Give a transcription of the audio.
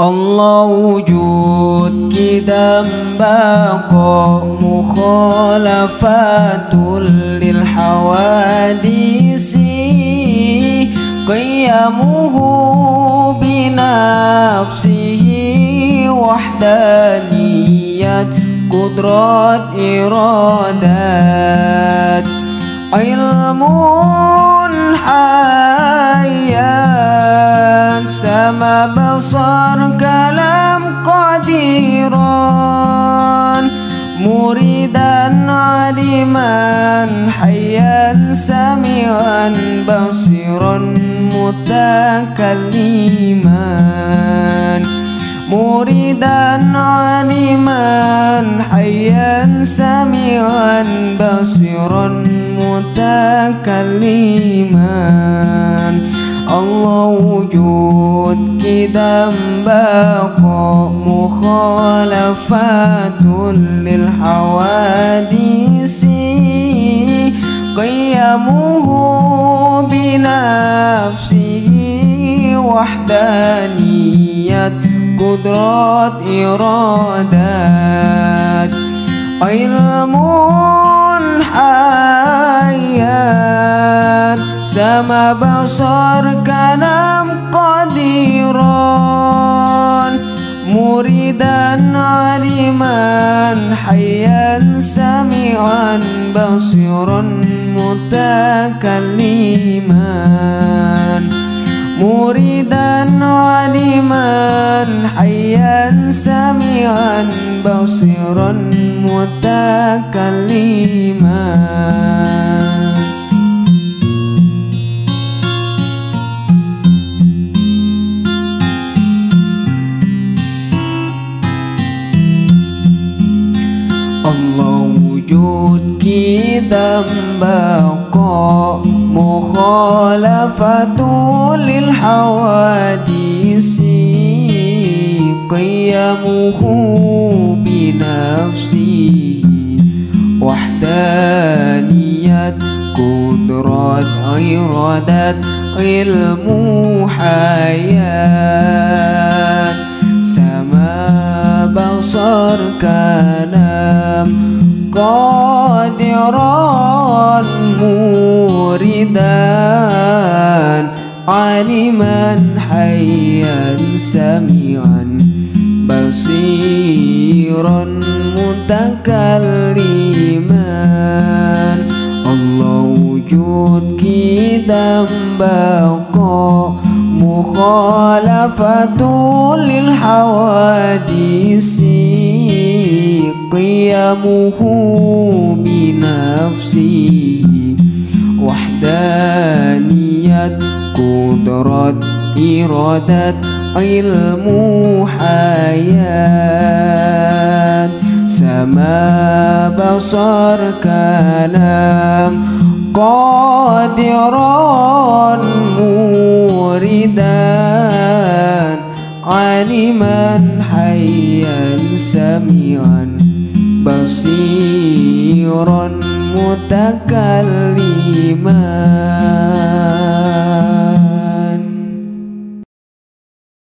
الله وجود كده بقى مخالفات للحوادث. قيمه بنفسه وحدانية قدرات إرادات. علمه sama basar kalam qadiran muridan aliman hayyan samian basiran mutakalliman muridan aliman hayyan samian basiran متكلما الله وجود كده بقى مخالفات للحوادث. قيمه بنفسه وحدانية قدرات إرادات. علم حيات سما بصر كلام قديران مريدا علما حيا سميعا بصيرا متكلما مريدا علما حيا سميعا بصيرا متكلما وجود کی دم بقو مخالفت للحوادث قيمه بنفسه وحدانية قدرات إرادات علم حياة سما بصر كلام قادرا موردا عالما حيا سميعا بصيرا متكلما الله وجود كيدا بقى مخالفة للحوادث قيمه بنفسه وحدانية قدرة إرادة علم حياة. سما بصر كلام قادرا موردا عالما حيا سميعا. بصيرا متكلما